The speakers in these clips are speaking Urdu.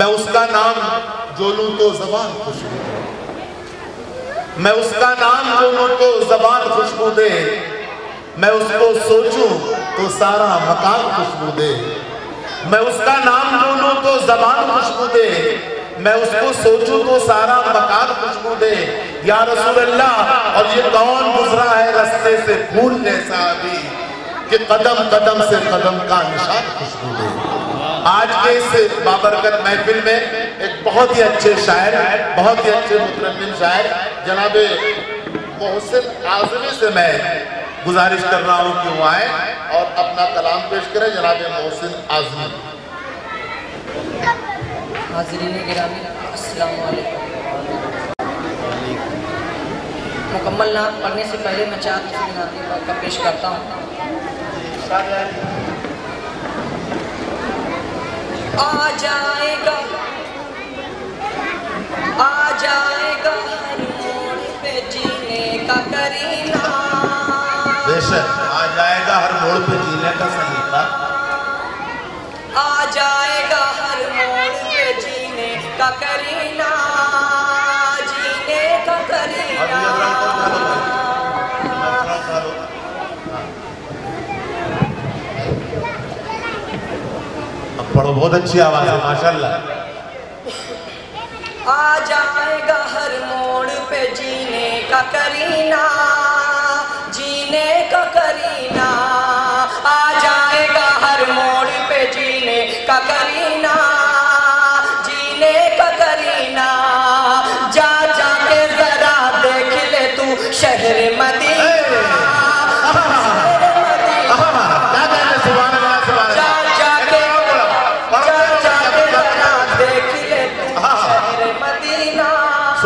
میں اس کا نام جو لوں تو زبان خوشبو دے۔ میں اس کا نام جو لوں تو زبان خوشبو دے۔ میں اس کو سوچوں تو سارا مکان خوشبو دے۔ میں اس کا نام جو لوں تو زبان خوشبو دے۔ میں اس کو سوچوں تو سارا مکان خوشبو دے۔ یا رسول اللہ، اور یہ کون گزرا ہے رستے سے پھول جیسا ابھی کہ قدم قدم سے قدم کا نشان خوشبو دے۔ آج کے اس بابرکت محفل میں ایک بہت ہی اچھے شاعر، بہت ہی اچھے مترمن شاعر، جناب محسن آزمی سے میں گزارش کر رہا ہوں کہ وہ آئے اور اپنا کلام پیش کریں جناب محسن آزمی حاضرین گرامی، السلام علیکم۔ مکمل نام پڑھنے سے پہلے میں چار کسی کا پیش کرتا ہوں۔ آ جائے گا آ جائے گا ہر موڑ پہ جینے کا کرینہ۔ بے شک آ جائے گا ہر موڑ پہ جینے کا سلیقہ۔ آ جائے گا ہر موڑ پہ جینے کا کرینہ۔ جینے کا کرینہ۔ پڑھو، بہت اچھی آواز ہے، ماشاءاللہ۔ آ جائے گا ہر موڑ پہ جینے کا کرینہ۔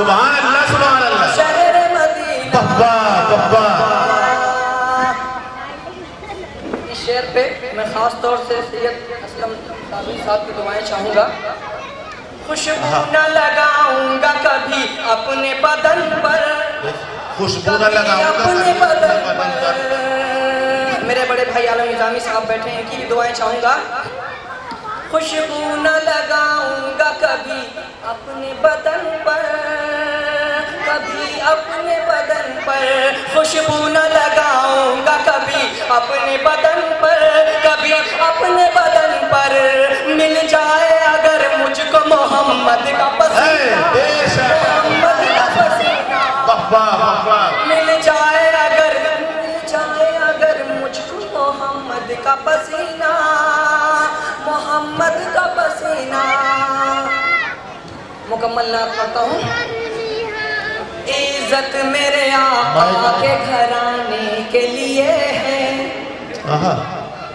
سبحان اللہ سبحان اللہ۔ شہر مدینہ۔ بابا بابا۔ اس شعر پہ میں خاص طور سے سید اسلم صابر صاحب کی دعائیں چاہوں گا۔ خوشبو نہ لگاؤں گا کبھی اپنے بدن پر۔ خوشبو نہ لگاؤں گا اپنے بدن پر۔ میرے بڑے بھائی عالم نظامی صاحب بیٹھے ہیں کی بھی دعائیں چاہوں گا۔ خوشبو نہ لگاؤں گا کبھی اپنے بدن پر۔ کبھی اپنے بدن پر خوشبو نہ لگاؤں گا کبھی اپنے بدن پر کبھی اپنے بدن پر۔ مل جائے اگر مجھ کو محمد کا پسینہ محمد کا پسینہ۔ مل جائے اگر مل جائے اگر مجھ کو محمد کا پسینہ محمد کا پسینہ۔ مکمل نام پڑھتا ہوں۔ عزت میرے آقا کے گھرانے کے لیے ہے۔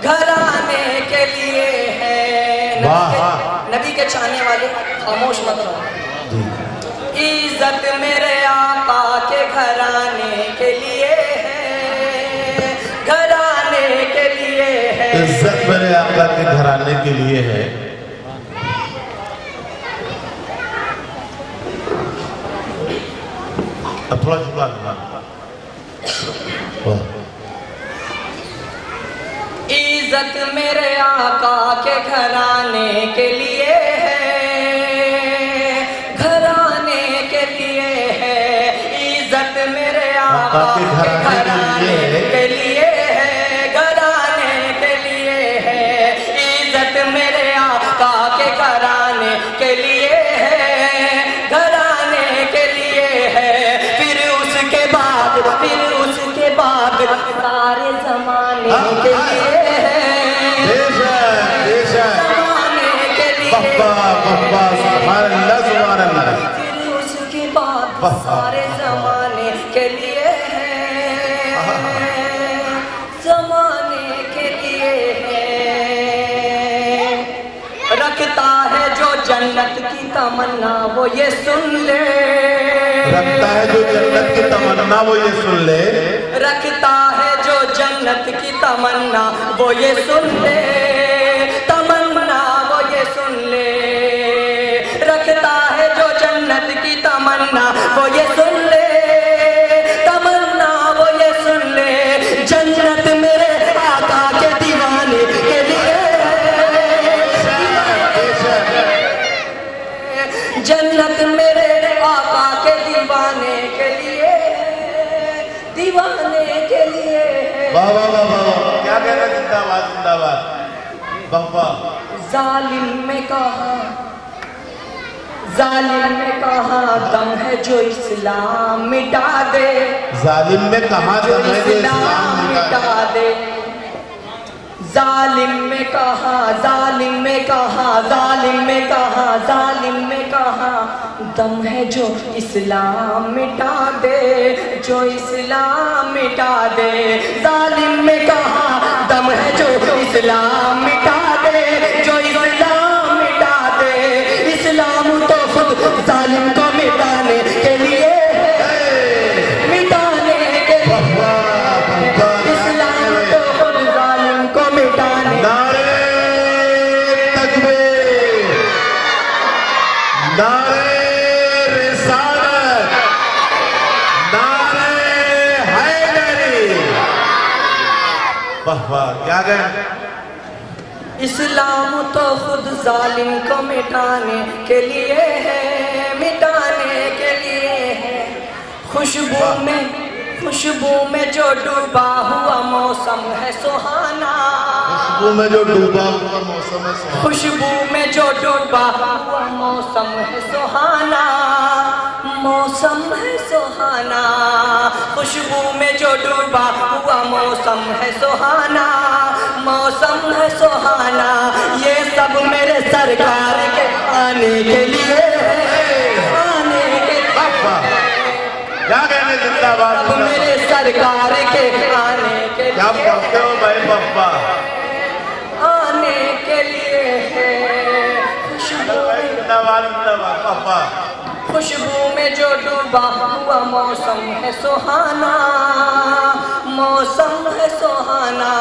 گھرانے کے لیے ہے۔ نبی کے- چاہنے والے خاموش مت رہو۔ عزت میرے آقا کے گھرانے کے لیے ہے۔ گھرانے کے لیے ہے۔ عزت میرے آقا کے گھرانے کے لیے ہے۔ تھوڑا دوں عزت میرے آقا کے گھرانے کے لیے ہے گھرانے کے لیے ہے عزت میرے آقا کے گھرانے بعد سارے زمانے کے لیے۔ زمانے کے سبحان اللہ سبحان اللہ۔ پھر اس۔ سارے زمانے کے لیے زمانے کے لیے ہے۔ رکھتا ہے جو جنت کی تمنا وہ یہ سن لے۔ رکھتا ہے جو جنت کی تمنا وہ یہ سن لے۔ رکھتا جنت کی تمنا وہ یہ سن لے واہ ظالم میں کہا ظالم میں کہا دم ہے جو اسلام مٹا دے۔ ظالم میں کہاں جو دم ہے جو اسلام مٹا دے۔ ظالم میں کہا ظالم میں کہا ظالم میں کہا ظالم میں کہا دم ہے جو اسلام مٹا دے۔ جو اسلام مٹا دے۔ ظالم میں کہا دم ہے جو اسلام کیا گئے؟ اسلام تو خود ظالم کو مٹانے کے لیے ہے مٹانے کے لیے ہے۔ خوشبو میں خوشبو میں جو ڈوبا ہوا موسم ہے سہانا۔ خوشبو میں جو ڈوبا ہوا موسم ہے سہانا۔ خوشبو میں جو ڈوبا ہوا موسم ہے سہانا۔ موسم ہے سہانا۔ خوشبو میں جو ڈوبا ہوا موسم ہے سہانا۔ موسم ہے سہانا۔ یہ سب میرے سرکار کے آنے کے لیے۔ ہے آنے کے لیے۔ کیا کہنے زندہ باد۔ سرکار کے آنے کے کیا لیے پڑھتے ہو بھائی بابا آنے کے لیے ہے خوشبو بابا خوشبو میں جو ڈوبا ہوا موسم ہے سہانا موسم ہے سہانا۔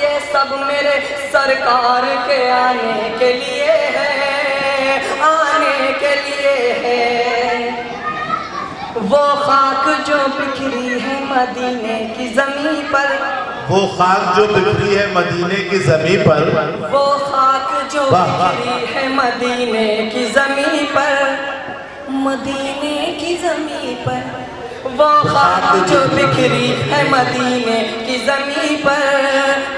یہ سب میرے سرکار کے آنے کے لیے ہے آنے کے لیے ہے۔ وہ خاک جو بکھری ہے مدینے کی زمین پر۔ وہ خاک جو بکھری ہے مدینے کی زمین پر۔ وہ خاک جو۔ بکھری ہے مدینے کی زمین پر۔ مدینے کی زمین پر۔ وہ خاک جو بکھری ہے مدینے کی زمین پر۔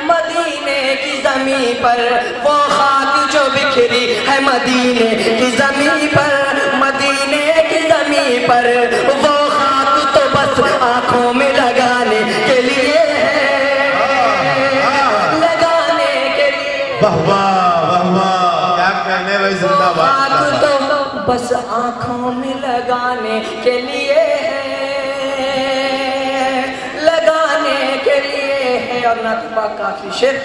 مدینے کی زمین پر۔ وہ خاک جو بکھری ہے مدینے کی زمین پر۔ بس آنکھوں میں لگانے کے لیے۔ لگانے کے لیے۔ تو بس آنکھوں میں لگانے کے لیے لگانے کے لیے ہے اور نتبہ کافی شر۔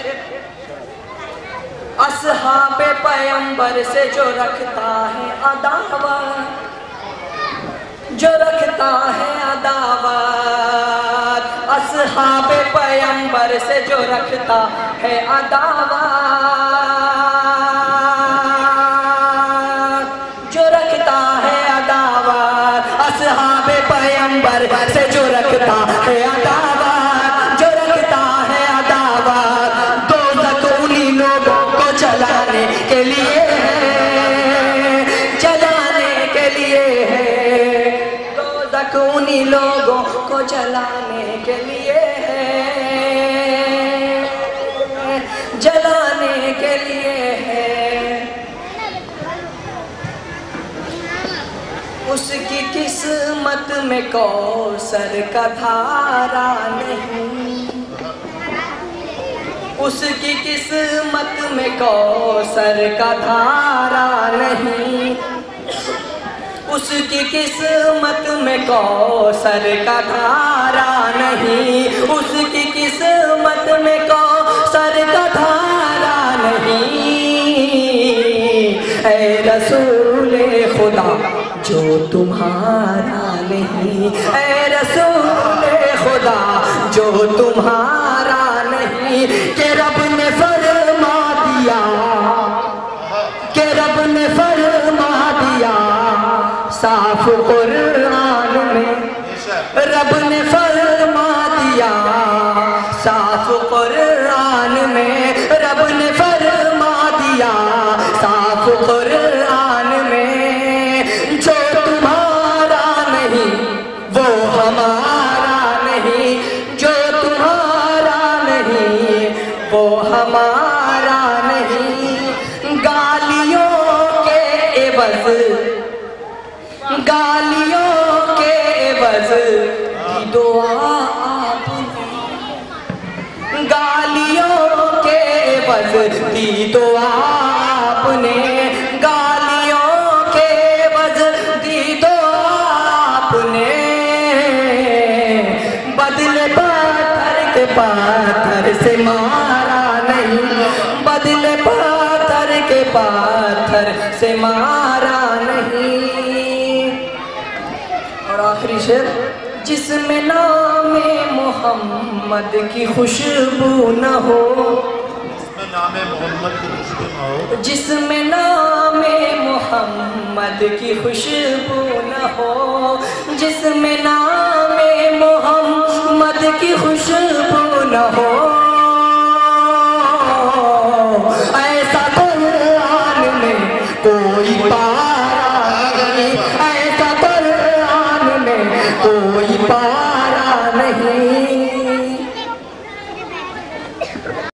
اصحاب پیمبر سے جو رکھتا ہے عداوت جو رکھتا ہے اصحاب پیمبر سے جو رکھتا ہے عداوت جو رکھتا ہے عداوت اصحاب پیمبر سے جو رکھتا ہے عداوت جو رکھتا ہے عداوت دو انہی لوگوں کو چلانے کے لیے ہے۔ چلانے کے لیے ہے۔ دو انہی لوگوں اس کی قسمت میں کوثر کا دھارا نہیں۔ اس کی قسمت میں کوثر کا دھارا نہیں۔ اس کی قسمت میں کوثر کا دھارا نہیں۔ اس کی قسمت میں کوثر کا دھارا نہیں۔ اے رسول خدا۔ جو تمہارا نہیں۔ اے رسول خدا، جو تمہارا نہیں۔ کہ رب نے فرما دیا۔ کہ رب نے فرما دیا۔ صاف قرآن میں رب نے فرما دیا۔ صاف قرآن میں رب نے فرما دیا۔ صاف قرآن کی دعا آپ نے گالیوں کے وزر کی دعا آپ نے گالیوں کے آپ نے بدل کے سے مارا نہیں۔ بدل کے سے مارا نہیں۔ اور آخری جس میں نام محمد کی خوشبو نہ ہو۔ جس میں نام محمد کی خوشبو نہ ہو۔ جس میں نام محمد کی خوشبو نہ ہو۔